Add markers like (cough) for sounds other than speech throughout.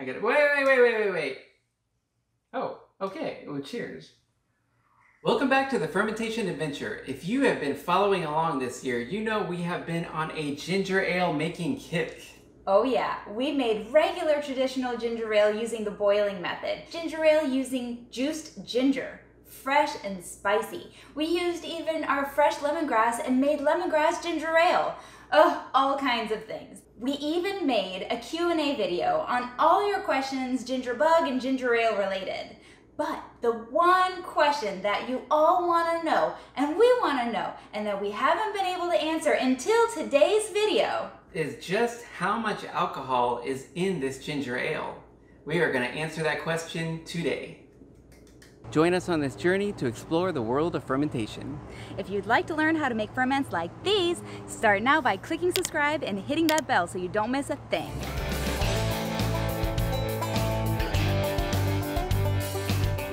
I get it. Wait, wait, wait, wait, wait, wait. Oh, okay. Well, cheers. Welcome back to the Fermentation Adventure. If you have been following along this year, you know we have been on a ginger ale making kick. Oh yeah, we made regular traditional ginger ale using the boiling method. Ginger ale using juiced ginger, fresh and spicy. We used even our fresh lemongrass and made lemongrass ginger ale. Oh, all kinds of things. We even made a Q&A video on all your questions ginger bug and ginger ale related. But the one question that you all want to know, and we want to know, and that we haven't been able to answer until today's video, is just how much alcohol is in this ginger ale. We are going to answer that question today. Join us on this journey to explore the world of fermentation. If you'd like to learn how to make ferments like these, start now by clicking subscribe and hitting that bell so you don't miss a thing.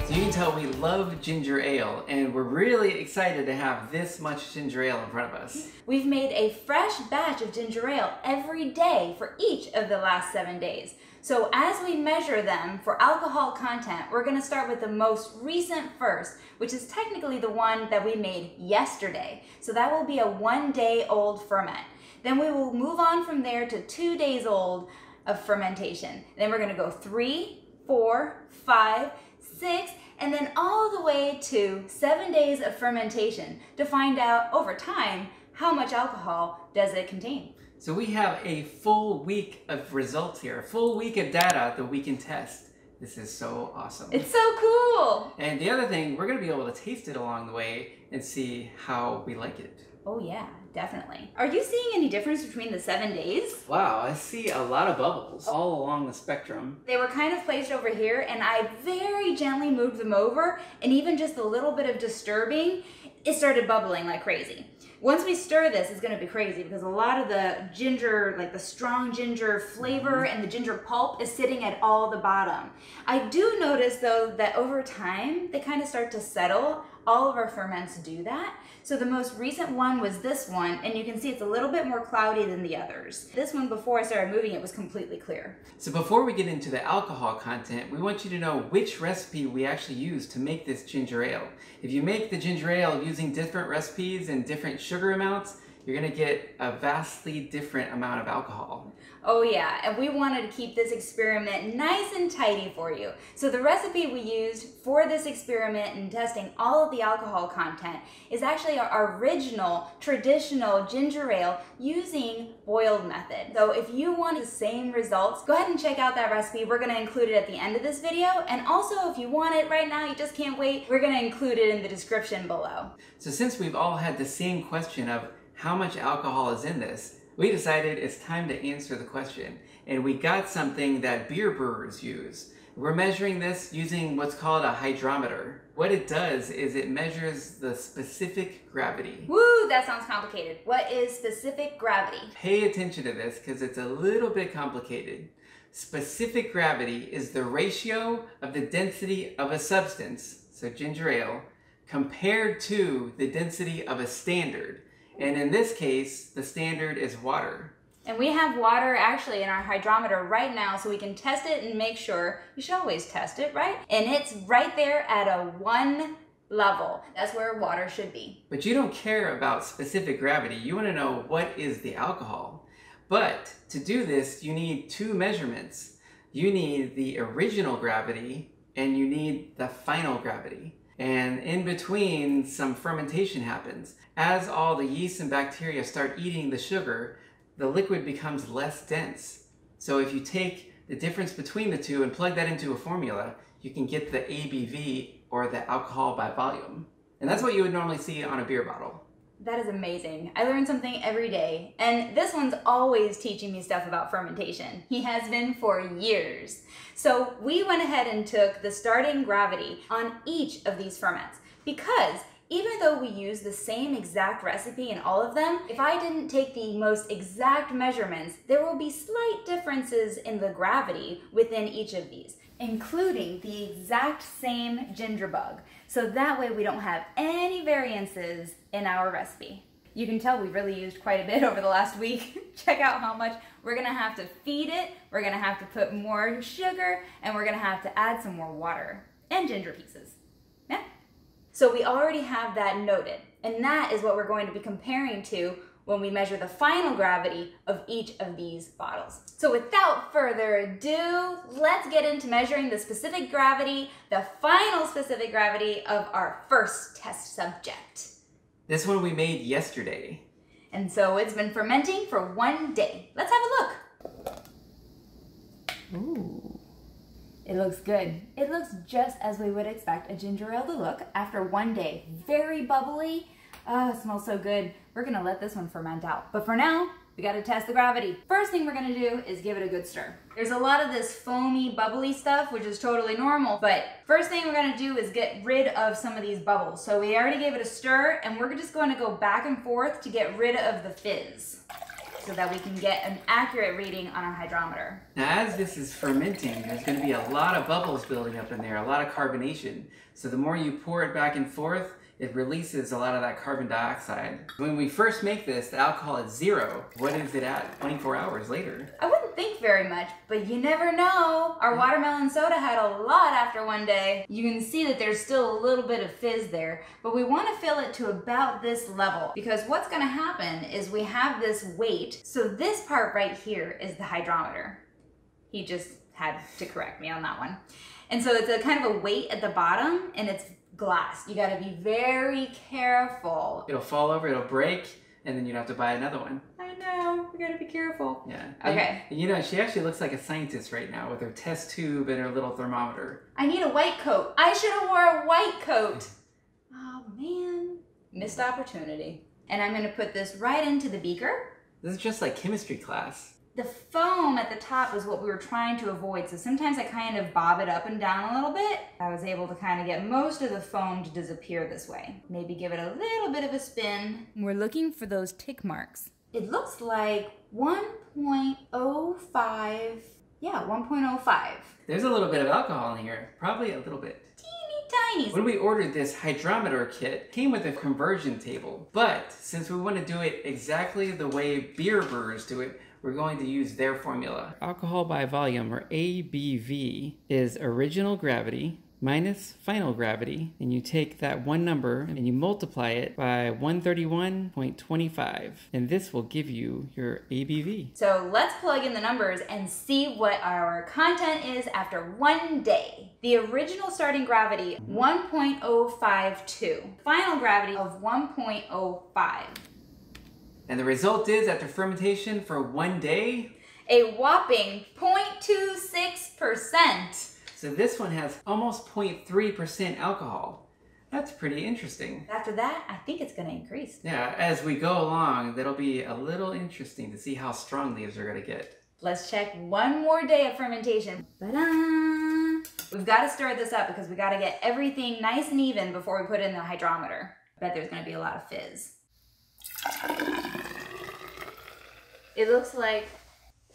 So you can tell we love ginger ale and we're really excited to have this much ginger ale in front of us. We've made a fresh batch of ginger ale every day for each of the last seven days. So as we measure them for alcohol content, we're gonna start with the most recent first, which is technically the one that we made yesterday. So that will be a one day old ferment. Then we will move on from there to two days old of fermentation. Then we're gonna go three, four, five, six, and then all the way to seven days of fermentation to find out over time how much alcohol does it contain. So we have a full week of results here, a full week of data that we can test. This is so awesome. It's so cool. And the other thing, we're gonna be able to taste it along the way and see how we like it. Oh yeah, definitely. Are you seeing any difference between the seven days? Wow, I see a lot of bubbles oh. all along the spectrum. They were kind of placed over here and I very gently moved them over and even just a little bit of disturbing, it started bubbling like crazy. Once we stir this, it's gonna be crazy because a lot of the ginger, like the strong ginger flavor mm-hmm. and the ginger pulp is sitting at all the bottom. I do notice though that over time, they kind of start to settle. All of our ferments do that. So the most recent one was this one, and you can see it's a little bit more cloudy than the others. This one, before I started moving it, was completely clear. So before we get into the alcohol content, we want you to know which recipe we actually use to make this ginger ale. If you make the ginger ale using different recipes and different sugar amounts, you're gonna get a vastly different amount of alcohol. Oh yeah, and we wanted to keep this experiment nice and tidy for you. So the recipe we used for this experiment and testing all of the alcohol content is actually our original traditional ginger ale using boiled method. So if you want the same results, go ahead and check out that recipe. We're gonna include it at the end of this video. And also if you want it right now, you just can't wait, we're gonna include it in the description below. So since we've all had the same question of how much alcohol is in this, we decided it's time to answer the question. And we got something that beer brewers use. We're measuring this using what's called a hydrometer. What it does is it measures the specific gravity. Woo, that sounds complicated. What is specific gravity? Pay attention to this because it's a little bit complicated. Specific gravity is the ratio of the density of a substance, so ginger ale, compared to the density of a standard. And in this case, the standard is water. And we have water actually in our hydrometer right now so we can test it and make sure. You should always test it, right? And it's right there at a one level. That's where water should be. But you don't care about specific gravity. You want to know what is the alcohol. But to do this, you need two measurements. You need the original gravity and you need the final gravity. And in between, some fermentation happens. As all the yeast and bacteria start eating the sugar, the liquid becomes less dense. So if you take the difference between the two and plug that into a formula, you can get the ABV or the alcohol by volume. And that's what you would normally see on a beer bottle. That is amazing. I learn something every day. And this one's always teaching me stuff about fermentation. He has been for years. So we went ahead and took the starting gravity on each of these ferments because even though we use the same exact recipe in all of them, if I didn't take the most exact measurements, there will be slight differences in the gravity within each of these, including the exact same ginger bug. So that way we don't have any variances in our recipe. You can tell we've really used quite a bit (laughs) over the last week. (laughs) Check out how much we're gonna have to feed it, we're gonna have to put more sugar, and we're gonna have to add some more water and ginger pieces. Yeah? So we already have that noted, and that is what we're going to be comparing to when we measure the final gravity of each of these bottles. So without further ado, let's get into measuring the specific gravity, the final specific gravity of our first test subject. This one we made yesterday. And so it's been fermenting for one day. Let's have a look. Ooh. It looks good. It looks just as we would expect a ginger ale to look after one day. Very bubbly. Oh, it smells so good. We're gonna let this one ferment out. But for now, we gotta test the gravity. First thing we're gonna do is give it a good stir. There's a lot of this foamy, bubbly stuff, which is totally normal, but first thing we're gonna do is get rid of some of these bubbles. So we already gave it a stir, and we're just gonna go back and forth to get rid of the fizz so that we can get an accurate reading on our hydrometer. Now as this is fermenting, there's going to be a lot of bubbles building up in there, a lot of carbonation. So the more you pour it back and forth, it releases a lot of that carbon dioxide. When we first make this, the alcohol is zero. What is it at 24 hours later? I wouldn't think very much, but you never know. Our mm. watermelon soda had a lot after one day. You can see that there's still a little bit of fizz there, but we want to fill it to about this level because what's going to happen is we have this weight. So this part right here is the hydrometer. He just had to correct me on that one. And so it's a kind of a weight at the bottom and it's glass. You got to be very careful. It'll fall over, it'll break, and then you'd have to buy another one. I know. We got to be careful. Yeah. Okay. And, you know, she actually looks like a scientist right now with her test tube and her little thermometer. I need a white coat. I should have wore a white coat. Oh man, missed opportunity. And I'm going to put this right into the beaker. This is just like chemistry class. The foam at the top is what we were trying to avoid. So sometimes I kind of bob it up and down a little bit. I was able to kind of get most of the foam to disappear this way. Maybe give it a little bit of a spin. We're looking for those tick marks. It looks like 1.05, yeah, 1.05. There's a little bit of alcohol in here, probably a little bit. Teeny tiny. When we ordered this hydrometer kit, it came with a conversion table. But since we want to do it exactly the way beer brewers do it, we're going to use their formula. Alcohol by volume, or ABV, is original gravity minus final gravity, and you take that one number and you multiply it by 131.25, and this will give you your ABV. So let's plug in the numbers and see what our content is after one day. The original starting gravity, 1.052. Final gravity of 1.05. And the result is, after fermentation for one day, a whopping 0.26%. So this one has almost 0.3% alcohol. That's pretty interesting. After that, I think it's going to increase. Yeah, as we go along, that'll be a little interesting to see how strong these are going to get. Let's check one more day of fermentation. We've got to stir this up because we got to get everything nice and even before we put in the hydrometer. I bet there's going to be a lot of fizz. It looks like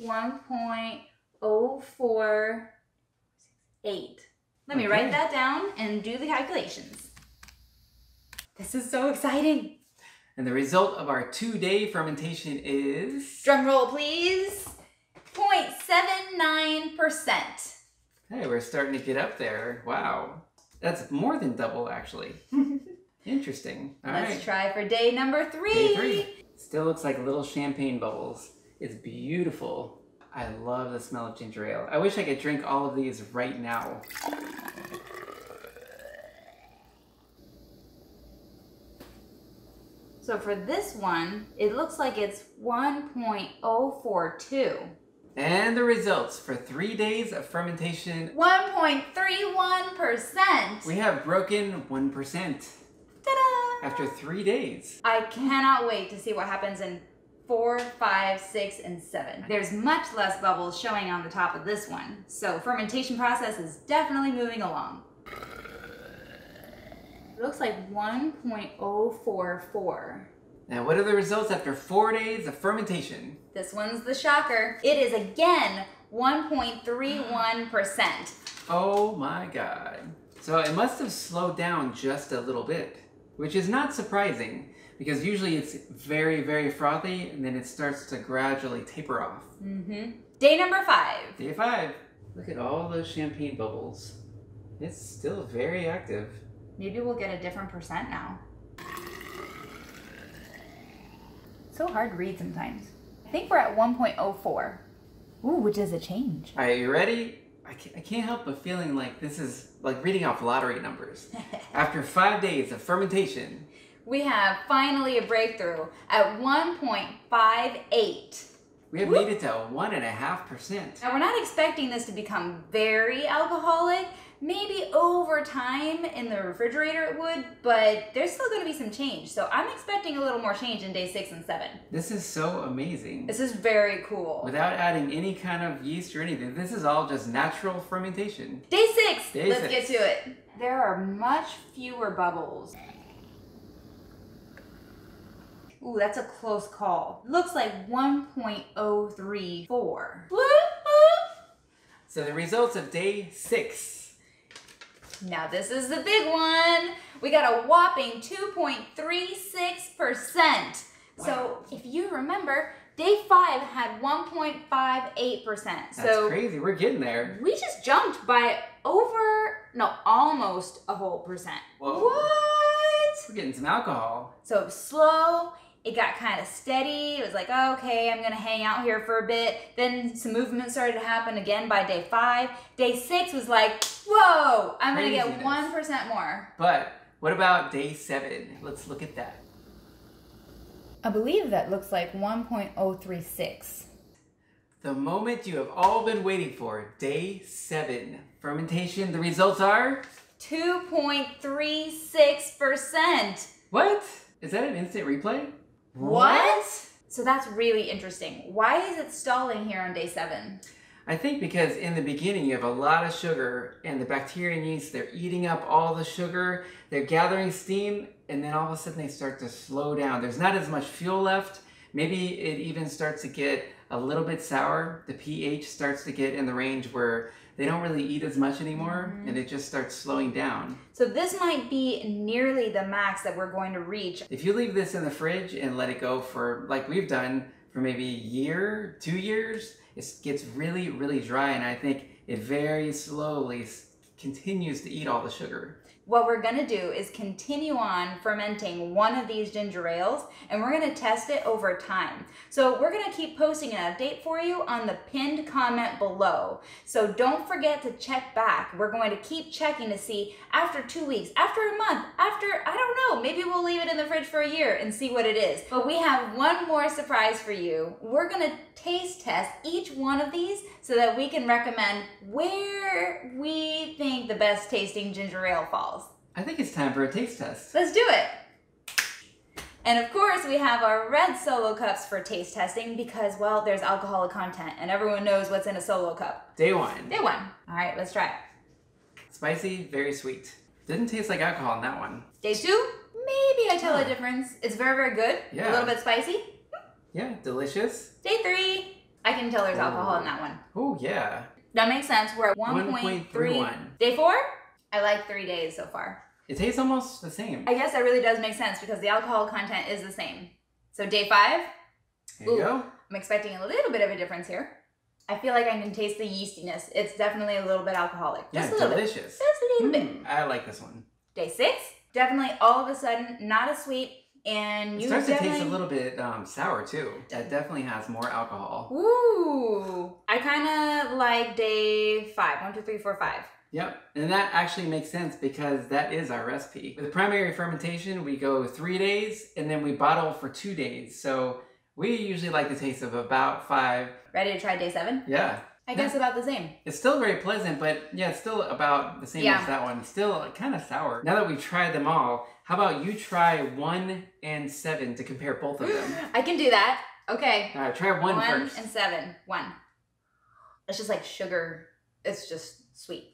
1.048. Let me Okay. write that down and do the calculations. This is so exciting. And the result of our two-day fermentation is... Drum roll, please. 0.79%. Hey, we're starting to get up there. Wow. That's more than double, actually. (laughs) Interesting. All Let's right. try for day number three. Day three. Still looks like little champagne bubbles. It's beautiful. I love the smell of ginger ale. I wish I could drink all of these right now. So for this one, it looks like it's 1.042. And the results for three days of fermentation, 1.31%. we have broken 1% Ta-da! After three days. I cannot wait to see what happens in four, five, six, and seven. There's much less bubbles showing on the top of this one, so fermentation process is definitely moving along. It looks like 1.044. Now, what are the results after four days of fermentation? This one's the shocker. It is again 1.31%. Oh my god. So it must have slowed down just a little bit, which is not surprising because usually it's very, very frothy and then it starts to gradually taper off. Mm-hmm. Day number five. Day five. Look at all those champagne bubbles. It's still very active. Maybe we'll get a different percent now. So hard to read sometimes. I think we're at 1.04. Ooh, which is a change. Are you ready? I can't, I can't help but feeling like this is like reading off lottery numbers. (laughs) After five days of fermentation, we have finally a breakthrough at 1.58. we have made it to one and a half percent. Now, we're not expecting this to become very alcoholic. Maybe over time in the refrigerator it would, but there's still going to be some change. So I'm expecting a little more change in day six and seven. This is so amazing. This is very cool. Without adding any kind of yeast or anything, this is all just natural fermentation. Day six. Day Let's six. get to it. There are much fewer bubbles. Ooh, that's a close call. Looks like 1.034. Woo-hoo! So the results of day six. Now this is the big one. We got a whopping 2.36%. So if you remember, day five had 1.58%. That's So crazy. We're getting there. we just jumped by over, no, almost a whole percent. Whoa. What? We're getting some alcohol. So it was slow. It got kind of steady. It was like, okay, I'm gonna hang out here for a bit. Then some movement started to happen again by day five. Day six was like, whoa, I'm gonna get Craziness. one percent more. But what about day seven? Let's look at that. I believe that looks like 1.036. The moment you have all been waiting for, day seven. Fermentation, the results are. 2.36%. What? Is that an instant replay? What? So that's really interesting. Why is it stalling here on day seven? I think because in the beginning you have a lot of sugar and the bacteria and yeast, they're eating up all the sugar, they're gathering steam, and then all of a sudden they start to slow down. There's not as much fuel left. Maybe it even starts to get a little bit sour. The pH starts to get in the range where they don't really eat as much anymore mm-hmm. and it just starts slowing down. So this might be nearly the max that we're going to reach. If you leave this in the fridge and let it go for, like we've done, for maybe a year, two years, it gets really, really dry, and I think it very slowly continues to eat all the sugar. What we're gonna do is continue on fermenting one of these ginger ales and we're gonna test it over time. So we're gonna keep posting an update for you on the pinned comment below. So don't forget to check back. We're going to keep checking to see after two weeks, after a month, after, I don't know, maybe we'll leave it in the fridge for a year and see what it is. But we have one more surprise for you. We're gonna taste test each one of these so that we can recommend where we think the best tasting ginger ale falls. I think it's time for a taste test. Let's do it. And of course, we have our red solo cups for taste testing because, well, there's alcoholic content and everyone knows what's in a solo cup. Day one. Day one. All right, let's try it. Spicy, very sweet. Didn't taste like alcohol in that one. Day two, maybe I tell a difference. It's very, very good. Yeah. A little bit spicy. Yeah, delicious. Day three, I can tell there's alcohol in that one. Oh, yeah. That makes sense. We're at 1.3. 1.31. Day four, I like three days so far. It tastes almost the same. I guess that really does make sense because the alcohol content is the same. So day five, There you Ooh. go. I'm expecting a little bit of a difference here. I feel like I can taste the yeastiness. It's definitely a little bit alcoholic. Yeah, Just a little bit. delicious. Just a little bit. Mm, I like this one. Day six, definitely all of a sudden not as sweet. And It starts to taste a little bit um, sour too. That definitely has more alcohol. Ooh. I kind of like day five. One, two, three, four, five. Yep, and that actually makes sense because that is our recipe. With primary fermentation, we go three days and then we bottle for two days. So we usually like the taste of about five. Ready to try day seven? Yeah, I guess about the same. it's still very pleasant, but yeah, it's still about the same Yeah. as that one. Still kind of sour. Now that we've tried them all, how about you try one and seven to compare both of them? (gasps) I can do that. Okay. All right, try one, One first. and seven. One. It's just like sugar. It's just sweet.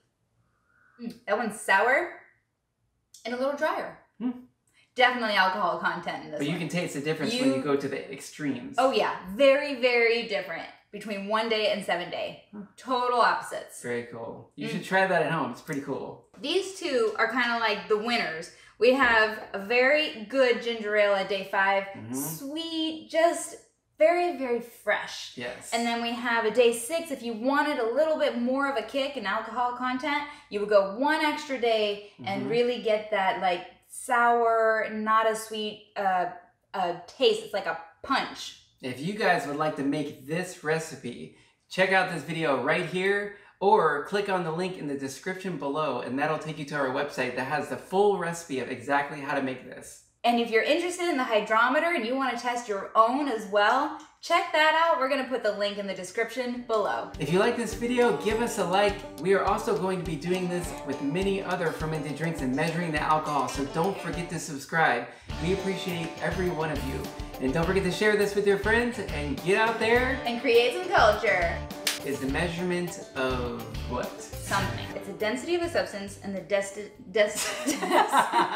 Mm, that one's sour and a little drier. Hmm. Definitely alcohol content in this But you one. can taste the difference when You- you go to the extremes. Oh yeah, very very different. between one day and seven day. Total opposites. Very cool. You Mm. should try that at home. It's pretty cool. These two are kind of like the winners. We have a very good ginger ale at day 5 Mhm. sweet, just very, very fresh. Yes. And then we have a day six. If you wanted a little bit more of a kick in alcohol content, you would go one extra day and Mhm. really get that like sour, not as sweet uh, uh, taste. It's like a punch. If you guys would like to make this recipe, check out this video right here or click on the link in the description below and that'll take you to our website that has the full recipe of exactly how to make this. And if you're interested in the hydrometer and you want to test your own as well, check that out. We're going to put the link in the description below. If you like this video, give us a like. We are also going to be doing this with many other fermented drinks and measuring the alcohol, so don't forget to subscribe. We appreciate every one of you. And don't forget to share this with your friends and get out there And create some culture. is the measurement of what? Something. It's the density of a substance and the desti- (laughs) des- (laughs)